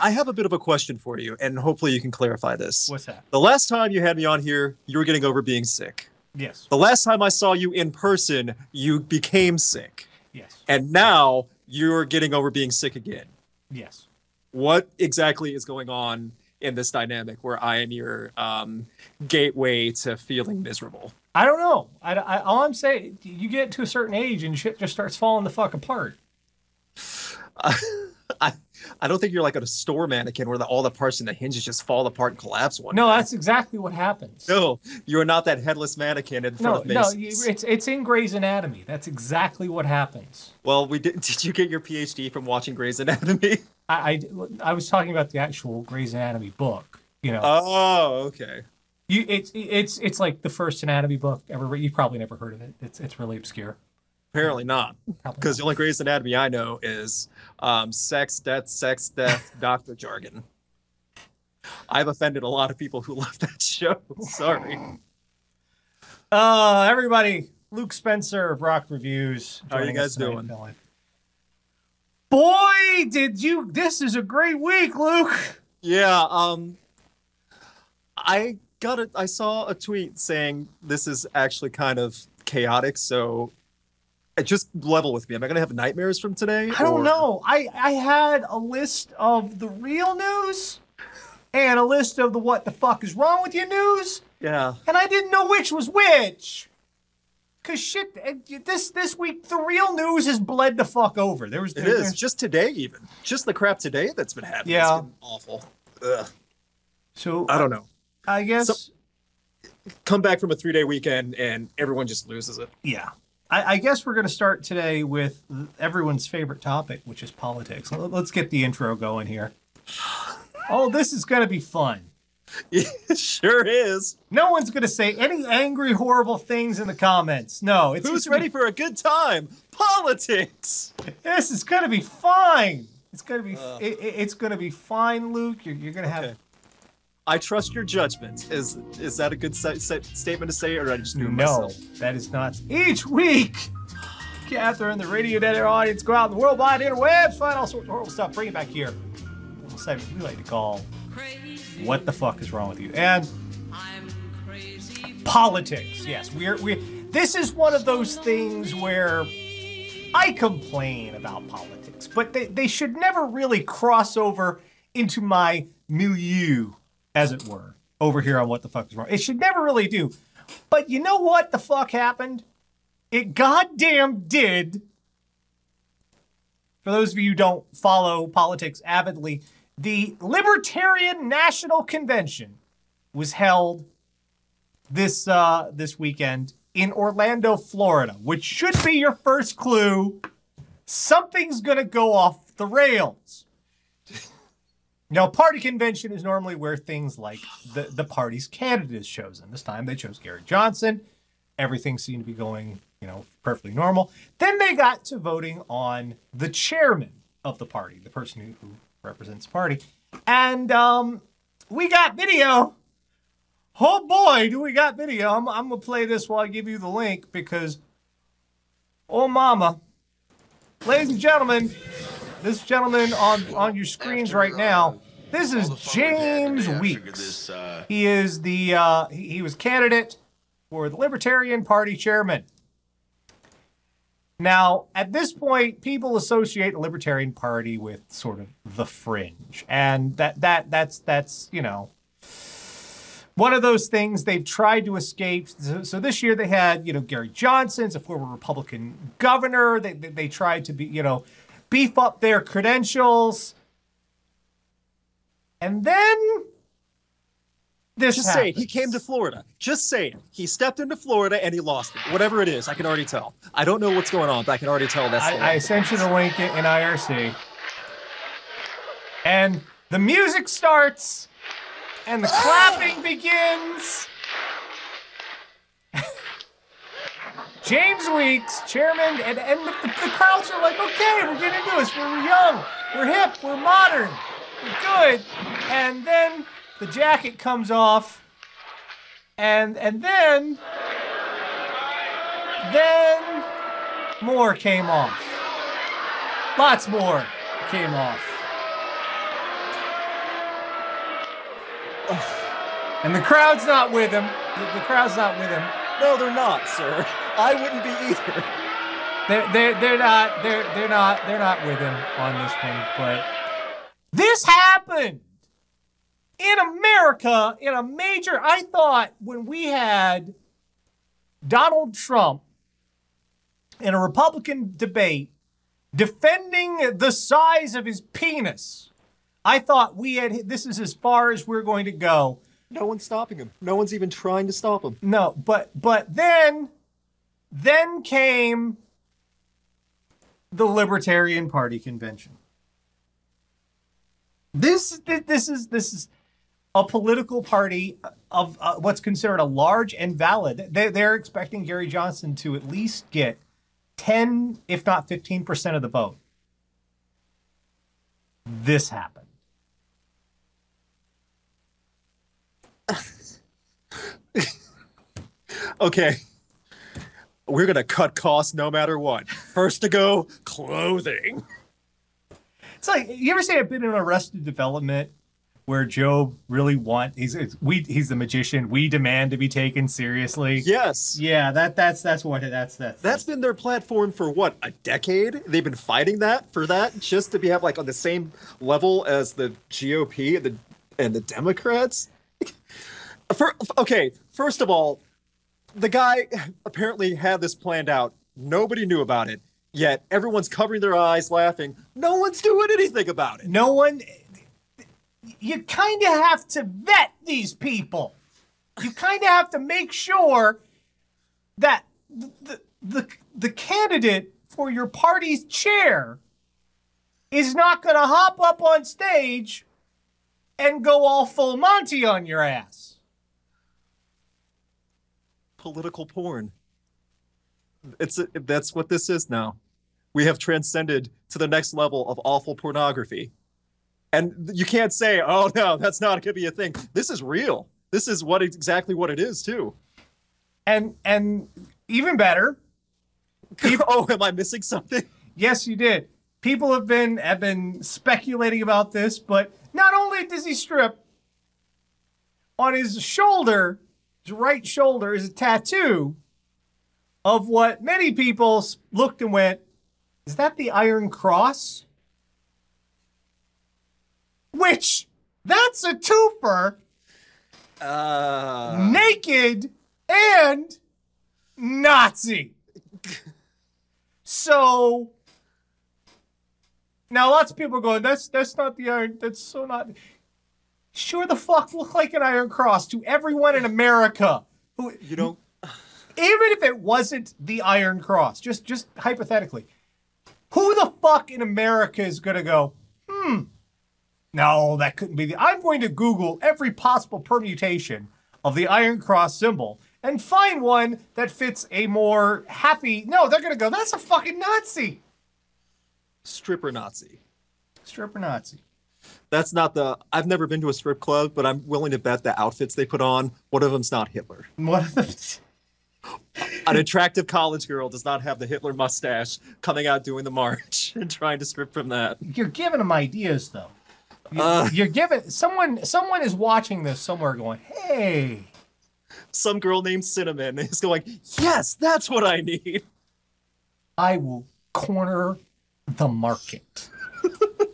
I have a bit of a question for you, and hopefully you can clarify this. What's that? The last time you had me on here, you were getting over being sick. Yes. The last time I saw you in person, you became sick. Yes. And now you're getting over being sick again. Yes. What exactly is going on in this dynamic where I am your um, gateway to feeling miserable? I don't know. I, I, all I'm saying, you get to a certain age and shit just starts falling the fuck apart. I, I don't think you're like a store mannequin where the, all the parts in the hinges just fall apart and collapse one No, day. that's exactly what happens. No, you are not that headless mannequin in front no, of no. Macy's. you- It's it's in Grey's Anatomy. That's exactly what happens. Well, we did. Did you get your PhD from watching Grey's Anatomy? I, I, I was talking about the actual Grey's Anatomy book. You know, Oh, okay. you it's it's it's like the first anatomy book ever. You've probably never heard of it. It's it's really obscure. Apparently not, because the only Grey's Anatomy I know is um, sex, death, sex, death, doctor jargon. I've offended a lot of people who love that show. Sorry. Uh, everybody, Luke Spencer of Rocked Reviews. How are you guys doing? Dylan. Boy, did you! This is a great week, Luke. Yeah. Um, I got a. I saw a tweet saying this is actually kind of chaotic. So, just level with me. Am I gonna have nightmares from today? I don't or- know. I I had a list of the real news and a list of the what the fuck is wrong with you news, Yeah. and I didn't know which was which. Cause shit, eh, this this week the real news has bled the fuck over. There was It there- is just today, even just the crap today that's been happening. Yeah. it's been awful. Ugh. so I don't know. I guess So- Come back from a three-day weekend and everyone just loses it. yeah. I, I guess we're gonna start today with everyone's favorite topic, which is politics. Let- Let's get the intro going here. Oh, this is gonna be fun. it sure is. No one's gonna say any angry, horrible things in the comments. No, it's Who's ready for a good time? Politics. this is gonna be fine. It's gonna be. it, it- it's gonna be fine, Luke. You're, you're gonna have. Okay. I trust your judgment. Is is that a good statement to say, or I just do No, myself? that is not. Each week, Catherine, the Radio Dead Air audience, go out in the worldwide interwebs, find all sorts of horrible stuff, bring it back here. Little segment we like to call "What the fuck is wrong with you?" and politics. Yes, we're we. This is one of those things where I complain about politics, but they, they should never really cross over into my milieu, as it were, over here on what the fuck is wrong. It should never really do. But you know what the fuck happened? It goddamn did. For those of you who don't follow politics avidly, the Libertarian National Convention was held this uh, this weekend in Orlando, Florida, which should be your first clue. Something's gonna go off the rails. Now, party convention is normally where things like the, the party's candidate is chosen. This time they chose Gary Johnson. Everything seemed to be going, you know, perfectly normal. Then they got to voting on the chairman of the party, the person who, who represents the party. And um, we got video. Oh boy, do we got video. I'm, I'm going to play this while I give you the link because, oh mama. Ladies and gentlemen, this gentleman on, on your screens right now, this is James Weeks. He is the uh, he, he was candidate for the Libertarian Party chairman. Now, at this point, people associate the Libertarian Party with sort of the fringe, and that that that's that's you know one of those things they've tried to escape. So, so this year they had you know Gary Johnson's a former Republican governor. They, they they tried to be you know beef up their credentials, and then this Just say it. He came to Florida. Just say it. He stepped into Florida and he lost it. Whatever it is, I can already tell. I don't know what's going on, but I can already tell that's I, I sent you the link in, in IRC. And the music starts, and the clapping begins. James Weeks, chairman, and, and the, the crowds are like, okay, we're getting into this. We're young, we're hip, we're modern, we're good. And then the jacket comes off, and and then then more came off. Lots more came off. and the crowd's not with him. The, the crowd's not with him. No, they're not, sir. I wouldn't be either. They're, they're, they're not they're they're not they're not with him on this one, but this happened in America in a major I thought when we had Donald Trump in a Republican debate defending the size of his penis. I thought we had this is as far as we're going to go. No one's stopping him. No one's even trying to stop him. No, but but then then came the Libertarian Party convention. This this is this is a political party of uh, what's considered a large and valid. They, they're expecting Gary Johnson to at least get 10, if not 15% of the vote. This happened. Okay. We're going to cut costs no matter what. First to go, clothing. It's like you ever say I've been in Arrested Development where Joe really want he's we he's the magician. We demand to be taken seriously. Yes. Yeah, that that's that's what it, that's that's That's been their platform for what, a decade? They've been fighting that for that just to be have like on the same level as the GOP and the and the Democrats. For, okay, first of all, the guy apparently had this planned out. Nobody knew about it. Yet everyone's covering their eyes, laughing. No one's doing anything about it. no one you kind of have to vet these people. You kind of have to make sure that the, the the candidate for your party's chair is not going to hop up on stage and go all full Monty on your ass. Political porn. It's that's what this is now. We have transcended to the next level of awful pornography. And you can't say, "Oh no, that's not going to be a thing." This is real. This is what exactly what it is too. And and even better, oh, am I missing something? Yes, you did. People have been have been speculating about this, but not only does he strip on his shoulder, right shoulder is a tattoo of what many people looked and went, "Is that the Iron Cross?" Which that's a twofer, Uh, naked and Nazi. So now lots of people are going, that's that's not the iron, that's so not sure the fuck look like an iron cross to everyone in America. Who you don't. even if it wasn't the iron cross, just just hypothetically, who the fuck in America is gonna go, hmm, no, that couldn't be the I'm going to Google every possible permutation of the iron cross symbol and find one that fits a more happy no, they're gonna go, that's a fucking Nazi. stripper Nazi. Stripper Nazi. That's not the. I've never been to a strip club, but I'm willing to bet the outfits they put on. One of them's not Hitler. What are the An attractive college girl does not have the Hitler mustache coming out doing the march and trying to strip from that. you're giving them ideas though. You- Uh. you're giving someone someone is watching this somewhere going, hey. Some girl named Cinnamon is going, yes, that's what I need. I will corner the market.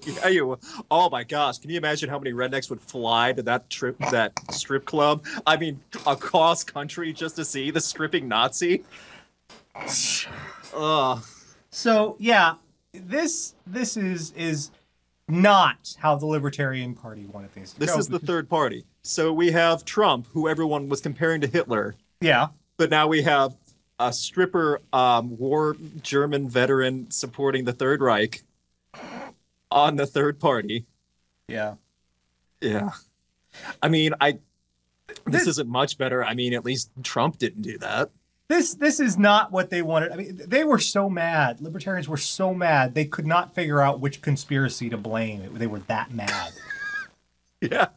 Yeah, you. Oh my gosh! Can you imagine how many rednecks would fly to that trip, that strip club? I mean, across country just to see the stripping Nazi. Ugh. So yeah, this this is is not how the Libertarian Party wanted things. to This go, is the third party. So we have Trump, who everyone was comparing to Hitler, yeah. but now we have a stripper um, war German veteran supporting the Third Reich on the third party. Yeah. Yeah. I mean, I this This- isn't much better. I mean, at least Trump didn't do that. This this is not what they wanted. I mean, they were so mad. Libertarians were so mad they could not figure out which conspiracy to blame. They were that mad. Yeah.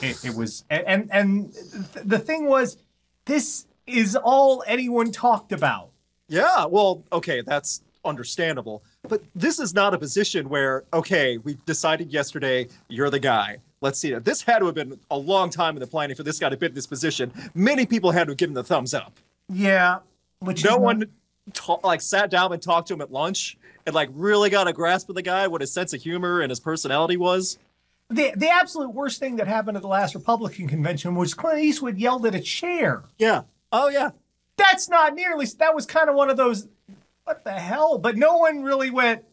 It, it was, and and, and th- the thing was, this is all anyone talked about. Yeah, well, okay, that's understandable. But this is not a position where, okay, we decided yesterday you're the guy. let's see. This had to have been a long time in the planning for this guy to be in this position. Many people had to have given the thumbs up. Yeah, which No one ta- like sat down and talked to him at lunch and like really got a grasp of the guy, what his sense of humor and his personality was. the the absolute worst thing that happened at the last Republican convention was Clint Eastwood yelled at a chair. Yeah. Oh yeah. That's not nearly. That was kind of one of those. What the hell? But no one really went.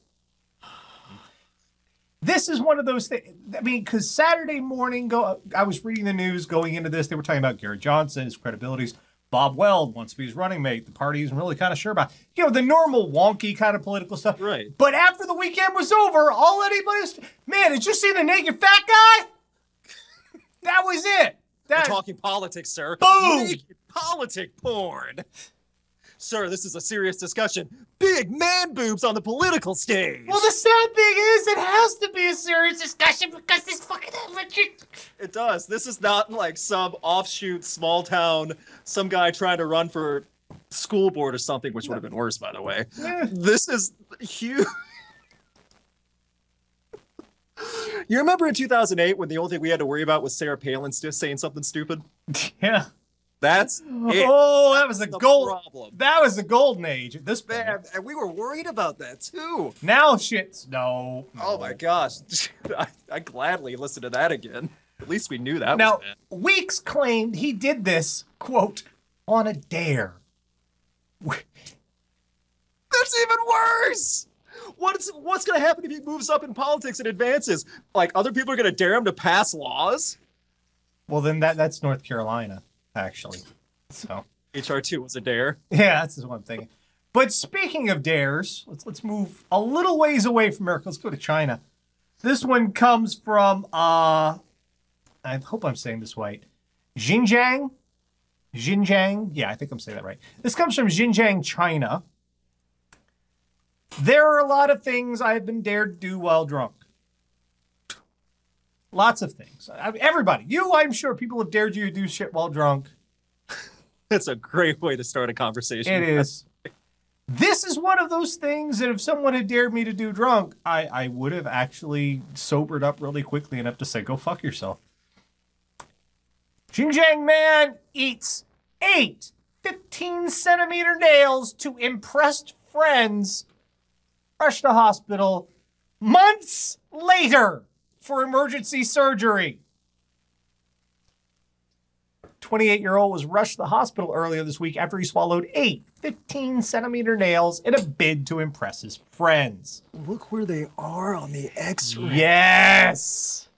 This is one of those things. I mean, because Saturday morning, go. I was reading the news going into this. They were talking about Gary Johnson, his credibilities. Bob Weld wants to be his running mate. The party isn't really kind of sure about. You know, the normal wonky kind of political stuff. Right. But after the weekend was over, all anybody was, man, did you see the naked fat guy? that was it. We're talking politics, sir. Boom! Naked politic porn. Sir, this is a serious discussion. Big man boobs on the political stage. well, the sad thing is, it has to be a serious discussion because this fucking It does. This is not like some offshoot small town, some guy trying to run for school board or something, which would have been worse, by the way. Eh. This is huge. You remember in 2008 when the only thing we had to worry about was Sarah Palin just saying something stupid? Yeah. That's oh, it. Oh, that was a the gold. problem. That was the golden age this. Man, and we were worried about that too. Now shit's no. Oh my gosh. I, I gladly listened to that again. At least we knew that Now, was bad. Weeks claimed he did this quote on a dare. That's even worse. What's what's gonna happen if he moves up in politics and advances? Like other people are gonna dare him to pass laws? Well, then that that's North Carolina, actually. So HR two was a dare. yeah, that's what I'm thinking. But speaking of dares, let's let's move a little ways away from America. Let's go to China. This one comes from uh I hope I'm saying this right. Xinjiang. Xinjiang. Yeah, I think I'm saying that right. This comes from Xinjiang, China. There are a lot of things I've been dared to do while drunk. Lots of things. I everybody, you, I'm sure, people have dared you to do shit while drunk. That's a great way to start a conversation. It is. This is one of those things that if someone had dared me to do drunk, I, I would have actually sobered up really quickly enough to say, go fuck yourself. Xinjiang man eats eight 15 centimeter nails to impressed friends. Rush to hospital months later for emergency surgery. 28 year old was rushed to the hospital earlier this week after he swallowed eight 15 centimeter nails in a bid to impress his friends. Look where they are on the X-ray. Yes.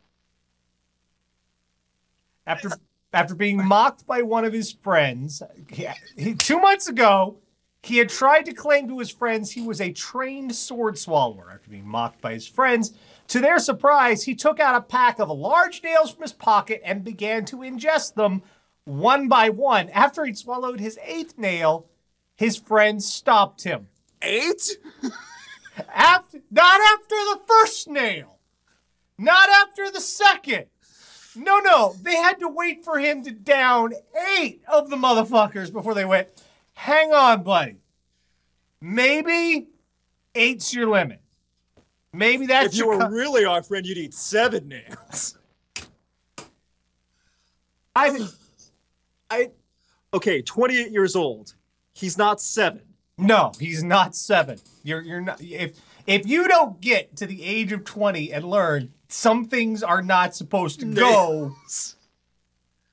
After after being mocked by one of his friends, he, he- two months ago, he had tried to claim to his friends he was a trained sword swallower. After being mocked by his friends, to their surprise, he took out a pack of large nails from his pocket and began to ingest them one by one. After he'd swallowed his eighth nail, his friends stopped him. Eight? After, not after the first nail. Not after the second. No, no. They had to wait for him to down eight of the motherfuckers before they went, hang on, buddy. Maybe eight's your limit. Maybe that's If you were cu- really our friend, you'd eat seven nails. I, I okay, 28 years old. He's not seven. no, he's not seven. You're you're not if if you don't get to the age of 20 and learn some things are not supposed to go Nails.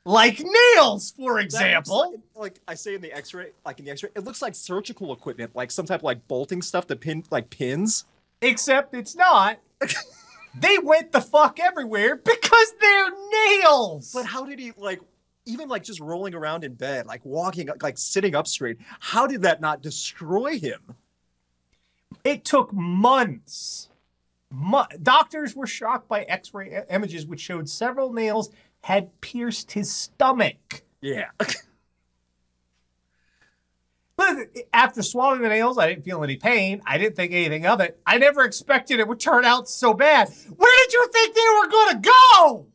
like nails, for example. Like, like I say in the X-ray, like in the X-ray, it looks like surgical equipment, like some type of like bolting stuff to pin, like pins. Except it's not. they went the fuck everywhere because they're nails. But how did he like? Even like just rolling around in bed, like walking, like sitting up straight. How did that not destroy him? it took months. Mo- Doctors were shocked by X-ray images which showed several nails had pierced his stomach. Yeah. But after swallowing the nails, I didn't feel any pain. I didn't think anything of it. I never expected it would turn out so bad. Where did you think they were going to go?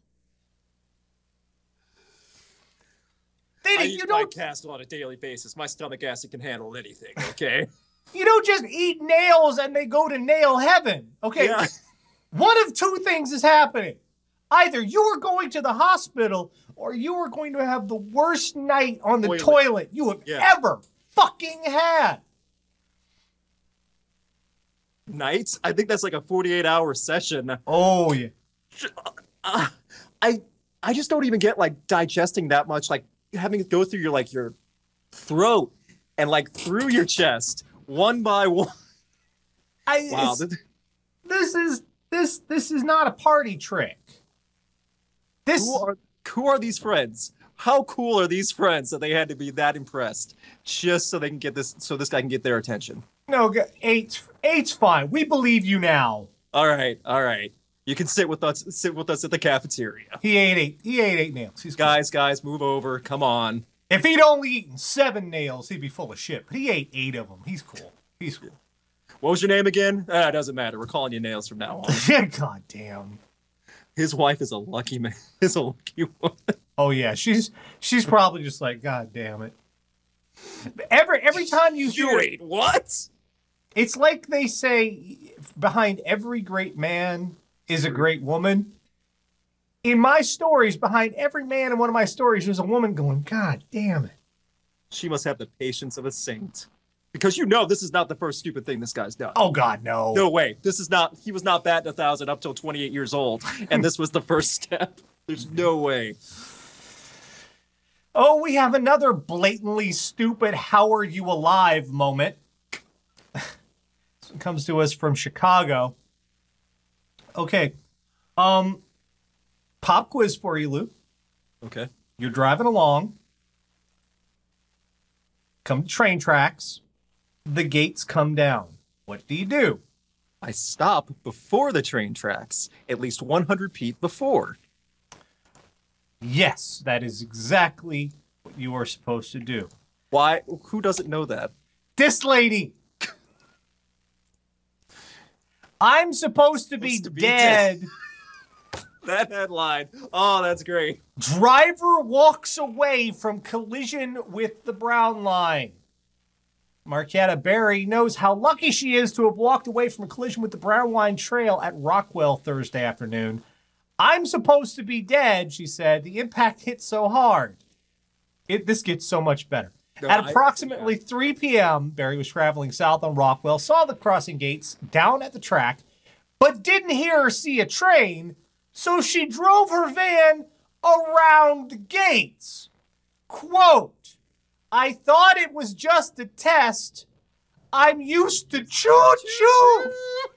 They, I you don't cast on a daily basis. My stomach acid can handle anything. Okay. You don't just eat nails and they go to nail heaven. Okay. Yeah. One of two things is happening. Either you are going to the hospital or you are going to have the worst night on the Toilet. toilet you have Yeah. ever fucking hat. Nights? I think that's like a 48 hour session. Oh, yeah. Uh, I I just don't even get like digesting that much, like having it go through your like your throat and like through your chest one by one. I, Wow. this is this this is not a party trick. This Who are who are these friends? How cool are these friends that they had to be that impressed just so they can get this so this guy can get their attention? no g- eight's eight's fine. We believe you now. All right, all right. You can sit with us sit with us at the cafeteria. He ate eight. He ate eight nails. He's cool. Guys, guys, move over. Come on. If he'd only eaten seven nails, he'd be full of shit. But he ate eight of them. He's cool. He's cool. What was your name again? Ah, it doesn't matter. We're calling you Nails from now on. God damn. His wife is a lucky man. Is a lucky woman. Oh yeah, she's she's probably just like, God damn it. Every every time you hear, Wait, what? it's like they say, behind every great man is a great woman. In my stories, behind every man in one of my stories, there's a woman going, God damn it. She must have the patience of a saint. Because you know this is not the first stupid thing this guy's done. Oh God, no. No way. This is not, he was not batting a thousand up till 28 years old. And this was the first step. There's no way. Oh, we have another blatantly stupid "How are you alive?" moment. this one comes to us from Chicago. Okay, um, pop quiz for you, Luke. Okay. You're driving along. Come to train tracks. The gates come down. What do you do? I stop before the train tracks, at least 100 feet before. Yes, that is exactly what you are supposed to do. Why? Who doesn't know that? This lady. I'm supposed to be, Supposed to be dead. That headline. Oh, that's great. Driver walks away from collision with the brown line. Marquetta Berry knows how lucky she is to have walked away from a collision with the brown line trail at Rockwell Thursday afternoon. I'm supposed to be dead, she said. The impact hit so hard. It, this gets so much better. No, At I- approximately 3 p.m., Barry was traveling south on Rockwell, saw the crossing gates down at the track, but didn't hear or see a train, so she drove her van around the gates. Quote, I thought it was just a test. I'm used to choo choo.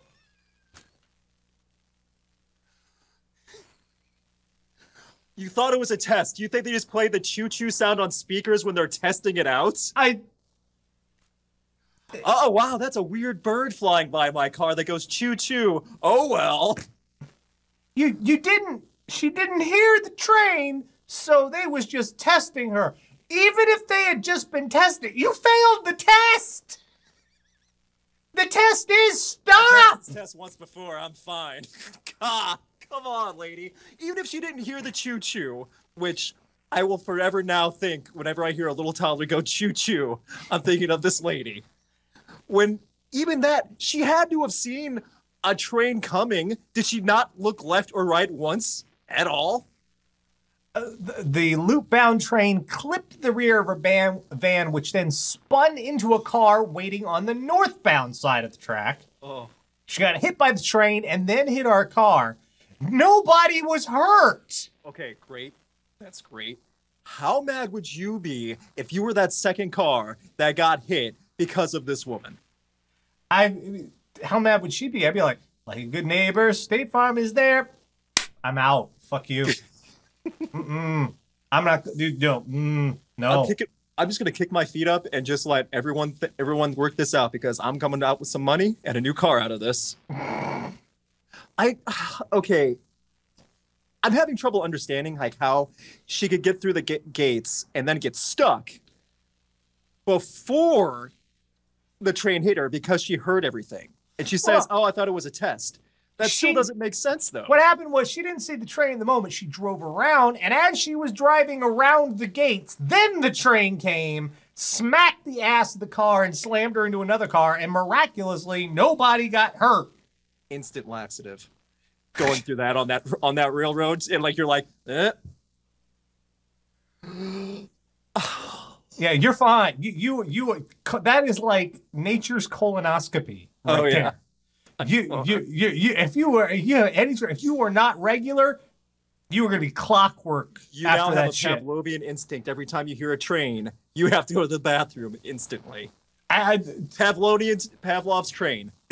You thought it was a test. You think they just played the choo choo sound on speakers when they're testing it out? I Oh, wow, that's a weird bird flying by my car that goes choo choo. Oh, well. you you didn't she didn't hear the train, so they was just testing her. Even if they had just been testing, you failed the test. The test is stop. Test once before. I'm fine. God, come on, lady. Even if she didn't hear the choo choo, which I will forever now think whenever I hear a little toddler go choo choo, I'm thinking of this lady. When even that, she had to have seen a train coming. Did she not look left or right once at all? Uh, the, the loop bound train clipped the rear of her van, van, which then spun into a car waiting on the northbound side of the track. Oh. She got hit by the train and then hit our car. Nobody was hurt. Okay, great. That's great. How mad would you be if you were that second car that got hit because of this woman? I, how mad would she be? I'd be like, like a good neighbor, State Farm is there. I'm out. Fuck you. Mm-mm. I'm not, dude. No, mm, no. I'm, kicking, I'm just gonna kick my feet up and just let everyone th- everyone work this out because I'm coming out with some money and a new car out of this. I okay. I'm having trouble understanding like how she could get through the ga- gates and then get stuck before the train hit her because she heard everything. And she says, Well- "Oh, I thought it was a test." That She- still doesn't make sense though. What happened was she didn't see the train the moment she drove around, and as she was driving around the gates, then the train came, smacked the ass of the car, and slammed her into another car, and miraculously nobody got hurt. Instant laxative. going through that on that on that railroad, and like you're like, eh. Yeah, you're fine. You you you. That is like nature's colonoscopy. Right Oh, yeah. there. You, you you you. If you were you any if you were not regular, you were gonna be clockwork you now after have that a shit. Pavlovian instinct. Every time you hear a train, you have to go to the bathroom instantly. I, I- Pavlovian's Pavlov's train.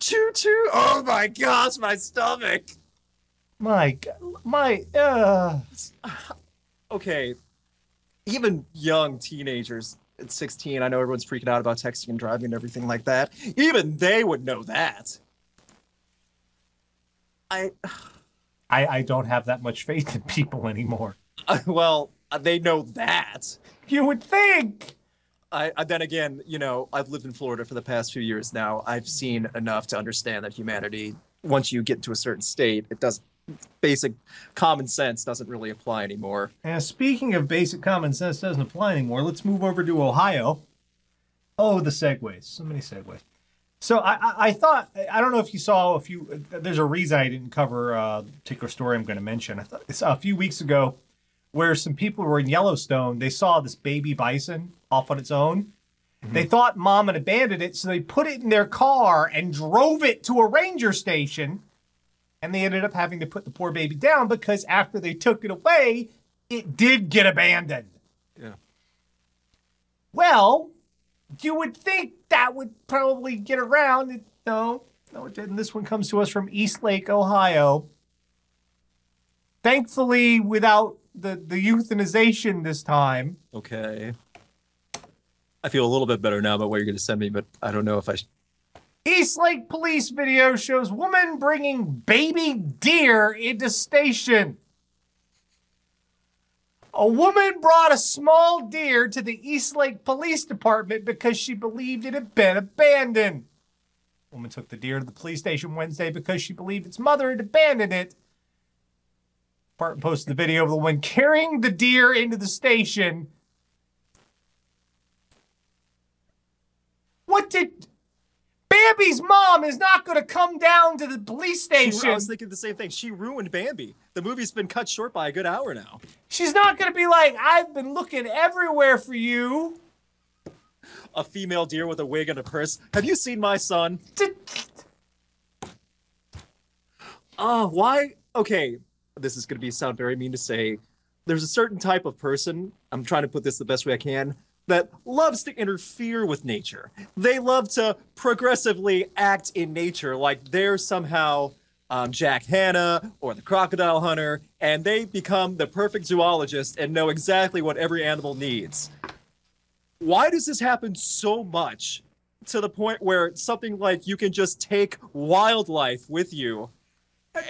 Choo choo! Oh my gosh, my stomach. my my uh. Okay, even young teenagers at 16, I know everyone's freaking out about texting and driving and everything like that. Even they would know that. I I, I don't have that much faith in people anymore. well, they know that. You would think. I, I then again, you know, I've lived in Florida for the past few years now. I've seen enough to understand that humanity, once you get to a certain state, it does basic common sense doesn't really apply anymore. And speaking of basic common sense doesn't apply anymore, let's move over to Ohio. Oh, the segues. So many segues. So I, I, I thought I don't know if you saw a few. There's a reason I didn't cover uh, a particular story I'm going to mention. I thought a few weeks ago where some people were in Yellowstone. They saw this baby bison off on its own. Mm-hmm. They thought mom had abandoned it, so they put it in their car and drove it to a ranger station. And they ended up having to put the poor baby down because after they took it away, it did get abandoned. Yeah. Well, you would think that would probably get around. No, no, it didn't. This one comes to us from Eastlake, Ohio. Thankfully, without the, the euthanization this time. Okay. I feel a little bit better now about what you're going to send me, but I don't know if I. Sh- Eastlake police video shows woman bringing baby deer into station. A woman brought a small deer to the Eastlake Police Department because she believed it had been abandoned. Woman took the deer to the police station Wednesday because she believed its mother had abandoned it. Department posted the video of the one carrying the deer into the station. What did Bambi's mom is not going to come down to the police She- station. I was thinking the same thing. She ruined Bambi. The movie's been cut short by a good hour now. She's not going to be like, I've been looking everywhere for you. A female deer with a wig and a purse. Have you seen my son? Oh, why? Okay, this is going to be sound very mean to say. There's a certain type of person, I'm trying to put this the best way I can, that loves to interfere with nature. They love to progressively act in nature like they're somehow um, Jack Hanna or the crocodile hunter, and they become the perfect zoologist and know exactly what every animal needs. Why does this happen so much to the point where something like you can just take wildlife with you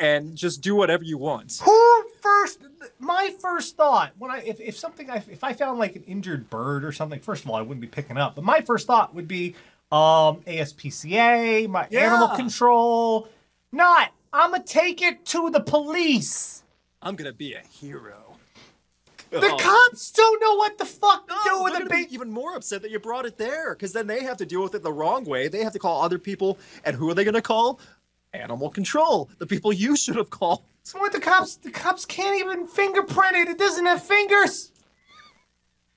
and just do whatever you want. Who first? My first thought when I if, if something I, if I found like an injured bird or something, first of all I wouldn't be picking up. But my first thought would be um ASPCA, my Yeah. animal control. Not I'm gonna take it to the police. I'm gonna be a hero. The Oh. cops don't know what the fuck to No, do with a gonna be even more upset that you brought it there, because then they have to deal with it the wrong way. They have to call other people, and who are they gonna call? Animal control, the people you should have called. So what the cops? The cops can't even fingerprint it. It doesn't have fingers.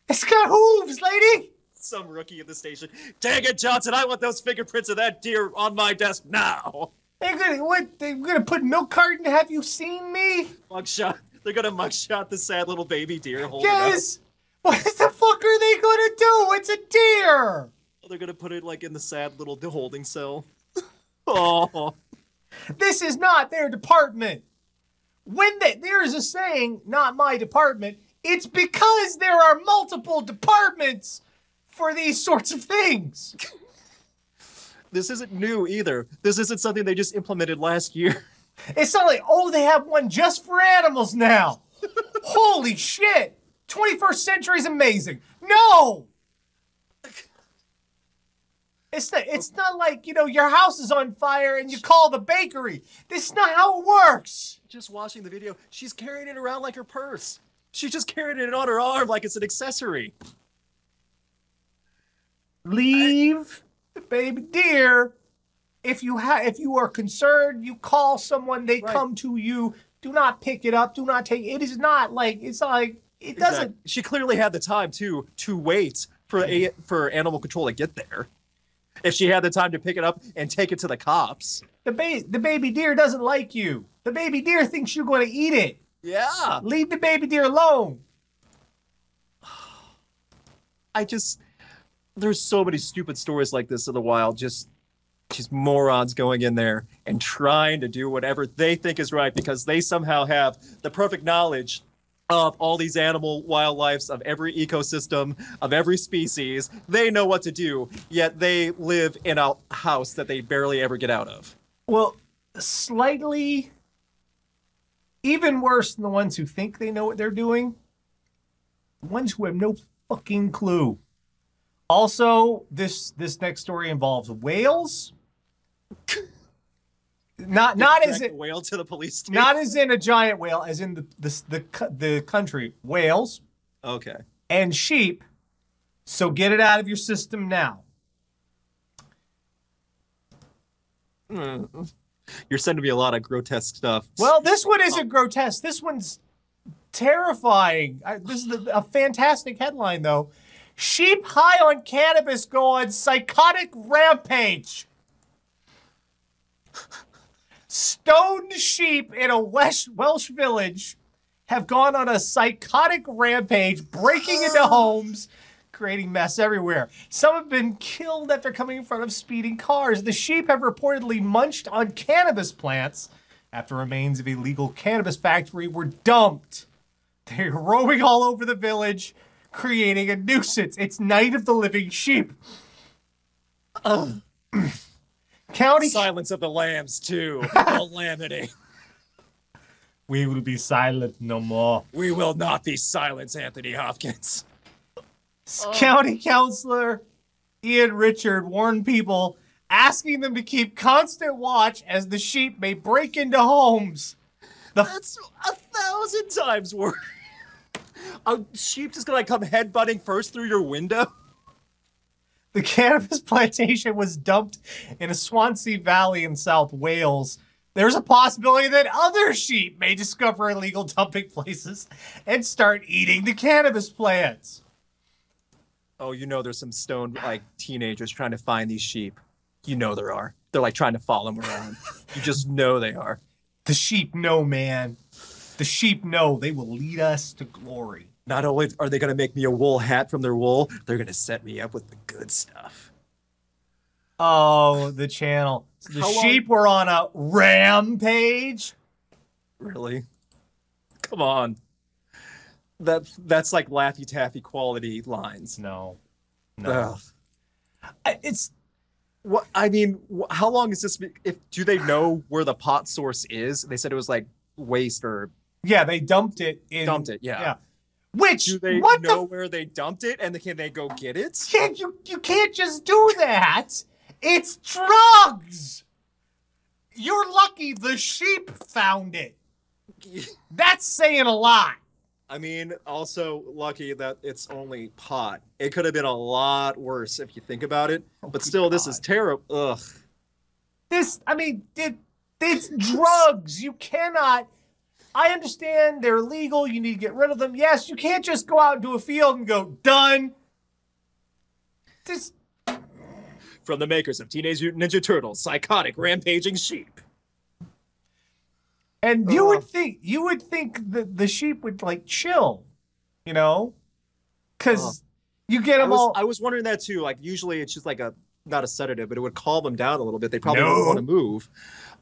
It's got hooves, lady. Some rookie at the station. Dang it, Johnson! I want those fingerprints of that deer on my desk now. They're gonna what? They're gonna put milk carton. Have you seen me? Mugshot. They're gonna mugshot the sad little baby deer. holding up. Yes. What the fuck are they gonna do? It's a deer. They're gonna put it like in the sad little holding cell. oh. This is not their department. When they, there is a saying, not my department, it's because there are multiple departments for these sorts of things. This isn't new either. This isn't something they just implemented last year. It's not like, oh, they have one just for animals now. Holy shit. 21st century is amazing. No. It's not, it's oh. not like, you know, your house is on fire and you call the bakery. This is not how it works. Just watching the video, she's carrying it around like her purse. She's just carrying it on her arm like it's an accessory. Leave the baby deer if you have if you are concerned, you call someone, they Right. come to you. Do not pick it up. Do not take it is not like it's like it doesn't Exactly. She clearly had the time too to wait for a mm-hmm. for animal control to get there. If she had the time to pick it up and take it to the cops. the ba- the baby deer doesn't like you. The baby deer thinks you're going to eat it. Yeah. Leave the baby deer alone. I just there's so many stupid stories like this in the wild. Just just morons going in there and trying to do whatever they think is right because they somehow have the perfect knowledge of all these animal wildlifes of every ecosystem of every species they know what to do yet they live in a house that they barely ever get out of Well, slightly even worse than the ones who think they know what they're doing. The ones who have no fucking clue. Also, this this next story involves whales. Not not as in, whale to the police station not as in a giant whale, as in the the the, the country whales okay and sheep. So get it out of your system now. Hmm. you're sending me a lot of grotesque stuff Well, this one isn't oh. grotesque. This one's terrifying. I, this is a, a fantastic headline, though. Sheep high on cannabis go on psychotic rampage. Stoned sheep in a Welsh, Welsh village have gone on a psychotic rampage, breaking into homes, creating mess everywhere. Some have been killed after coming in front of speeding cars. The sheep have reportedly munched on cannabis plants after remains of a legal cannabis factory were dumped. They're roaming all over the village, creating a nuisance. It's Night of the Living Sheep. County silence of the lambs too calamity We will be silent no more. we will not be silent, anthony hopkins County Councilor Ian Richard warned people, asking them to keep constant watch as the sheep may break into homes. The That's a thousand times worse. A sheep just gonna come headbutting first through your window? The cannabis plantation was dumped in a Swansea Valley in South Wales. There's a possibility that other sheep may discover illegal dumping places and start eating the cannabis plants. Oh, you know there's some stoned like teenagers trying to find these sheep. You know there are. They're like trying to follow them around. you just know they are. The sheep know, man. The sheep know they will lead us to glory. Not only are they gonna make me a wool hat from their wool, they're gonna set me up with the good stuff. Oh, the channel. The How long- sheep were on a rampage. Really? Come on. That that's like Laffy Taffy quality lines. No. No. Ugh. It's What I mean, how long is this? If do they know where the pot source is? They said it was like waste or yeah, they dumped it in dumped it. Yeah. Yeah. Which Do they what know the where they dumped it, and can they go get it? can't you you can't just do that. It's drugs. You're lucky the sheep found it. That's saying a lot. I mean, also lucky that it's only pot. It could have been a lot worse if you think about it. Oh but good still, this is terrible. Ugh. This, I mean, it, it's drugs. You cannot. I understand they're illegal. You need to get rid of them. Yes, you can't just go out into a field and go done. This, From the makers of Teenage Mutant Ninja Turtles, psychotic rampaging sheep. and you Ugh. would think you would think that the sheep would like chill, you know, because you get I them was, all. I was wondering that too. Like usually it's just like a not a sedative, but it would calm them down a little bit. They probably No. wouldn't want to move.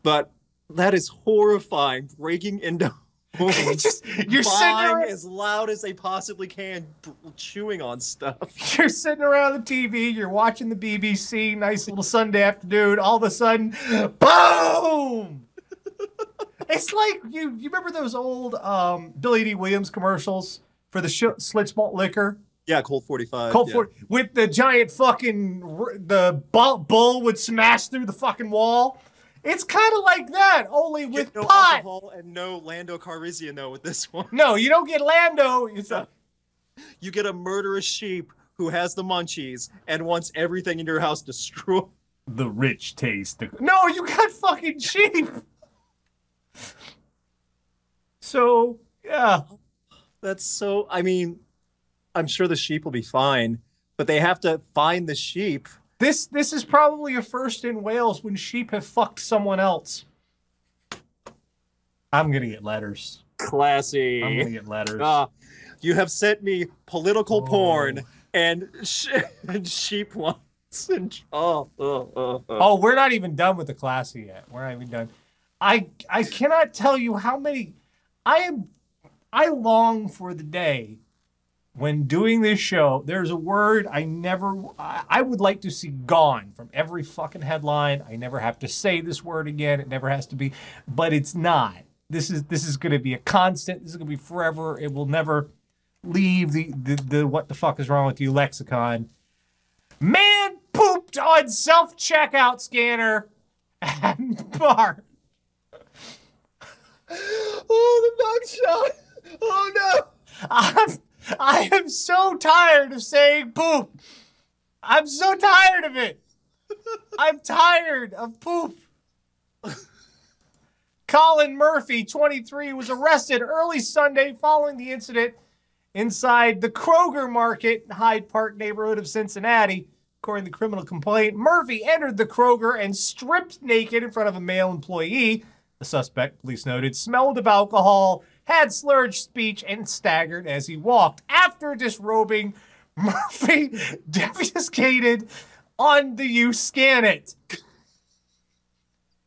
But that is horrifying. Breaking into just you're sitting buying around, as loud as they possibly can, chewing on stuff. you're sitting around the TV. You're watching the BBC. Nice little Sunday afternoon. All of a sudden, boom! it's like you. You remember those old um, Billy Dee Williams commercials for the sh- Schlitz malt liquor? Yeah, Colt 45. Colt yeah. for with the giant fucking the bull would smash through the fucking wall. It's kind of like that, only Get with no pot. alcohol and no Lando Calrissian though with this one. No, you don't get Lando. It's a, You get a murderous sheep who has the munchies and wants everything in your house destroyed. the rich taste. No, you got fucking sheep. So yeah, That's so. I mean, I'm sure the sheep will be fine, but they have to find the sheep. This this is probably a first in Wales when sheep have fucked someone else. I'm gonna get letters. Classy. I'm gonna get letters. Ah, you have sent me political Oh. porn and, sh- and sheep ones. And, oh, oh, oh, oh. Oh, we're not even done with the classy yet. We're not even done. I I cannot tell you how many I am I long for the day when doing this show, there's a word I never I, would like to see gone from every fucking headline. I never have to say this word again. It never has to be, but it's not. This is this is going to be a constant. This is going to be forever. It will never leave the, the the what the fuck is wrong with you lexicon. Man pooped on self checkout scanner at bar. Oh, the mugshot. Oh, no. I'm, I am so tired of saying poop. I'm so tired of it. I'm tired of poop. Colin Murphy, 23, was arrested early Sunday following the incident inside the Kroger Market in Hyde Park neighborhood of Cincinnati. According to the criminal complaint, Murphy entered the Kroger and stripped naked in front of a male employee. The suspect, police noted, smelled of alcohol, had slurred speech, and staggered as he walked. After disrobing, Murphy defecated on the you scan it.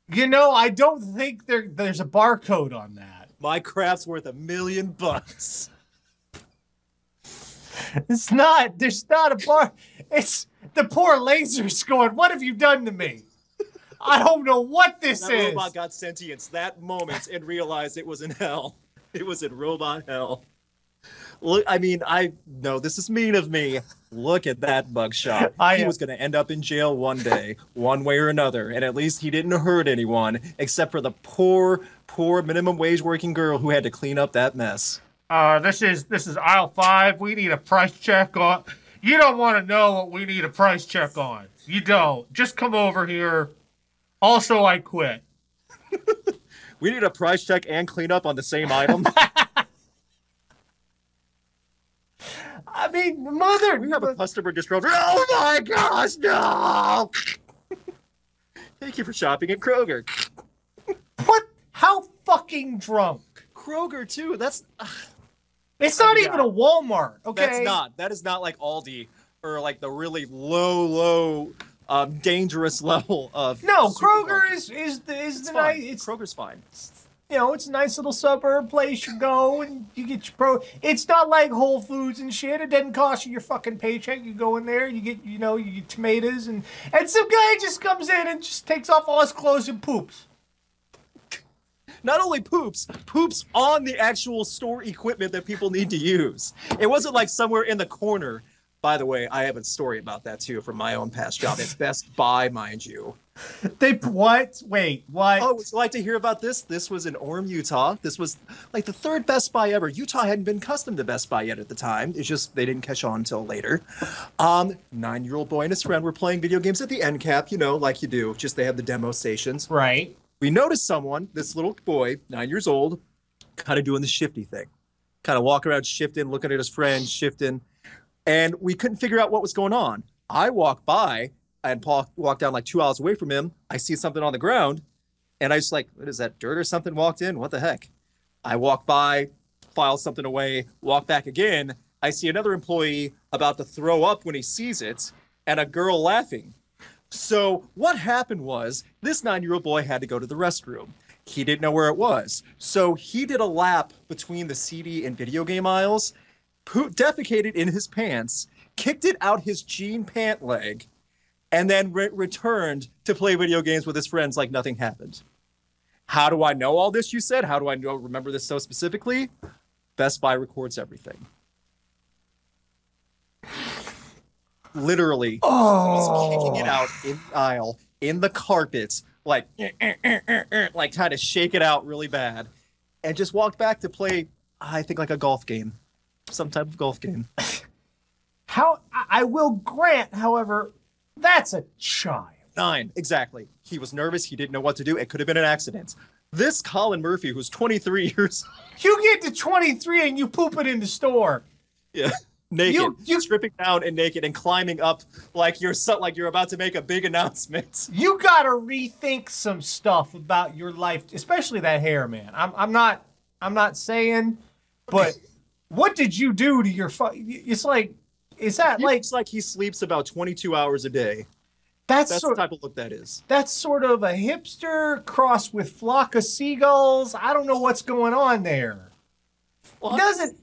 You know, I don't think there there's a barcode on that. My craft's worth a million bucks. It's not. There's not a bar. It's the poor laser's going. What have you done to me? I don't know what this That is. robot got sentience that moment and realized it was in hell. It was in robot hell. Look, I mean, I know this is mean of me. Look at that mugshot. I he was going to end up in jail one day, one way or another, and at least he didn't hurt anyone, except for the poor, poor minimum wage working girl who had to clean up that mess. Uh, this is this is aisle five. We need a price check on. You don't want to know what we need a price check on. You don't. Just come over here. Also, I quit. We need a price check and cleanup on the same item. I mean, mother. we have a customer wrote, "Oh my gosh, no!" Thank you for shopping at Kroger. what? How fucking drunk? Kroger too. That's It's not even a Walmart. Okay. That's not. That is not like Aldi or like the really low, low, um, dangerous level of. No, Kroger is is the is It's the fine. nice. It's Kroger's fine. you know, it's a nice little suburb place you go and you get your pro. It's not like Whole Foods and shit. It doesn't cost you your fucking paycheck. You go in there, you get, you know, you get tomatoes and and some guy just comes in and just takes off all his clothes and poops. Not only poops, poops on the actual store equipment that people need to use. It wasn't like somewhere in the corner. By the way, I have a story about that too from my own past job at Best Buy, mind you. They what? Wait, what? Oh, would you like to hear about this? This was in Orem, Utah. This was like the third Best Buy ever. Utah hadn't been accustomed to Best Buy yet at the time. It's just they didn't catch on until later. Um, nine-year-old boy and his friend were playing video games at the end cap, you know, like you do. Just they have the demo stations. Right. We noticed someone, this little boy, nine years old, kind of doing the shifty thing, kind of walking around shifting, looking at his friend, shifting, and we couldn't figure out what was going on. I walk by and Paul walked down like two aisles away from him. I see something on the ground, and I just like, what is that? Dirt or something walked in? What the heck? I walk by, file something away, walk back again. I see another employee about to throw up when he sees it, and a girl laughing. So what happened was this nine-year-old boy had to go to the restroom. He didn't know where it was, so he did a lap between the CD and video game aisles, poo- defecated in his pants, kicked it out his jean pant leg, and then re- returned to play video games with his friends like nothing happened. How do I know all this? You said. How do I know remember this so specifically? Best Buy records everything. Literally, oh. was kicking it out in the aisle, in the carpet, like eh, eh, eh, like trying to shake it out really bad, and just walked back to play. I think like a golf game, some type of golf game. How I- will grant, however, that's a child. nine, exactly. He was nervous. He didn't know what to do. It could have been an accident. This Colin Murphy, who's 23 years You get to 23 and you poop it in the store. yeah, naked, You- you- stripping down and naked and climbing up like you're so, like you're about to make a big announcement. You gotta rethink some stuff about your life, especially that hair, man. I'm, I'm not, I'm not saying, but what did you do to your? Fu- it's like, is that He like looks like he sleeps about 22 hours a day. that's That's sort, the type of look that is. that's sort of a hipster cross with flock of seagulls. I don't know what's going on there. It doesn't.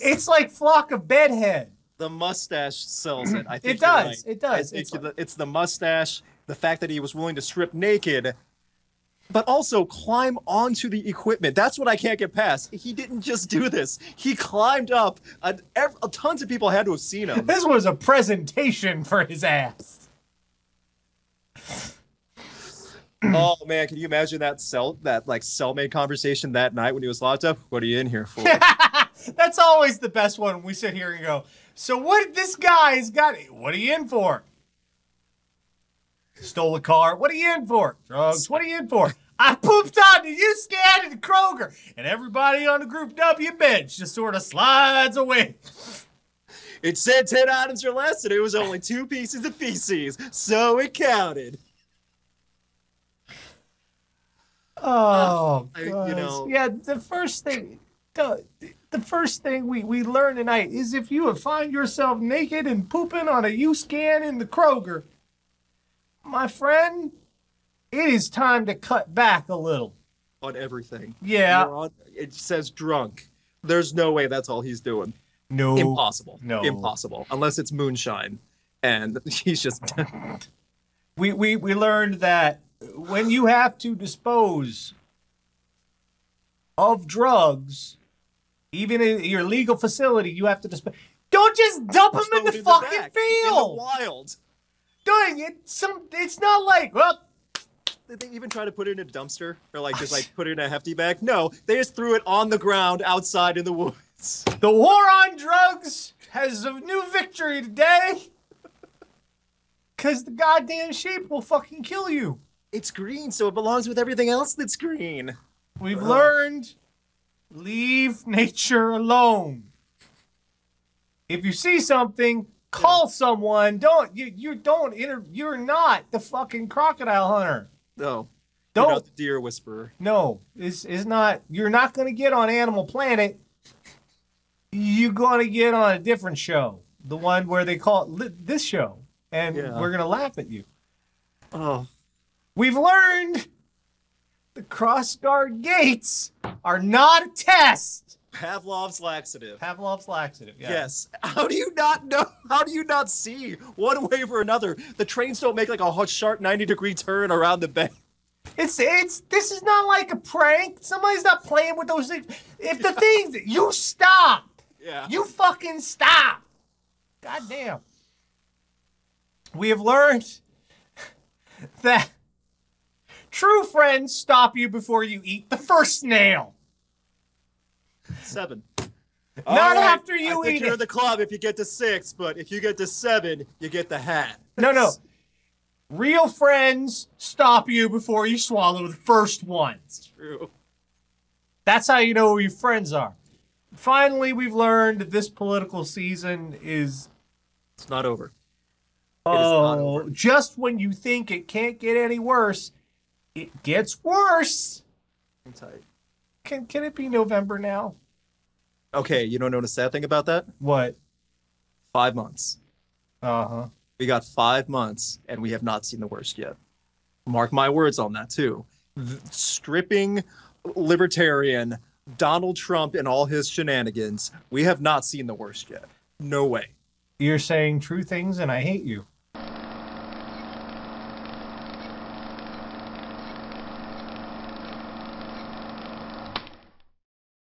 It's like flock of bedhead. The mustache sells it. I think It does. right. It does. It's- the- it's the mustache, the fact that he was willing to strip naked, but also climb onto the equipment. That's what I can't get past. He didn't just do this. He climbed up. Ev- tons of people had to have seen him. This was a presentation for his ass. oh man, can you imagine that cell, that like cellmate conversation that night when he was locked up? What are you in here for? That's always the best one. We sit here and go, so what? This guy's got. What are you in for? Stole a car. What are you in for? Drugs. What are you in for? I pooped on the U scan at the Kroger, and everybody on the Group W bench just sort of slides away. it said ten items or less, and it was only two pieces of feces, so it counted. Oh, I- you know- yeah. The first thing, the, the first thing we we learn tonight is if you find yourself naked and pooping on a U scan in the Kroger, my friend, it is time to cut back a little. On everything. Yeah. On- it says drunk. There's no way that's all he's doing. No, Impossible. No. Impossible. Unless it's moonshine. And he's just we we we learned that when you have to dispose of drugs, even in your legal facility, you have to dispose. Don't just dump them in the fucking back, In the field. wild. Doing it, some. It's not like well, Did they even try to put it in a dumpster? Or like just like put it in a hefty bag? No, they just threw it on the ground outside in the woods. the war on drugs has a new victory today. Cause the goddamn sheep will fucking kill you. It's green, so it belongs with everything else that's green. We've learned leave nature alone. If you see something, call someone. Don't you you don't inter you're not the fucking crocodile hunter. No. You're Don't not the deer whisperer. no, it's it's not you're not gonna get on Animal Planet. You're gonna get on a different show. The one where they call it this show. And Yeah. we're gonna laugh at you. Oh. We've learned the cross guard gates are not a test. Pavlov's laxative. Pavlov's laxative. Yeah. Yes. How do you not know? How do you not see one wave or another? The trains don't make like a sharp 90 degree turn around the bend. It's it's this is not like a prank. Somebody's not playing with those things. If the things you stop, Yeah. you fucking stop. God damn. We have learned that true friends stop you before you eat the first snail. Seven. Not after you I think eat you're it. in the club if you get to six, but if you get to seven, you get the hat. No, no. Real friends stop you before you swallow the first one. It's true. That's how you know who your friends are. Finally, we've learned that this political season is It's not over. It is not oh, over. just when you think it can't get any worse, it gets worse. I'm tight. Can can it be November now? Okay, you don't know the sad thing about that? What? Five months. Uh huh. We got five months, and we have not seen the worst yet. Mark my words on that too. Th- stripping libertarian Donald Trump and all his shenanigans. We have not seen the worst yet. No way. You're saying true things, and I hate you.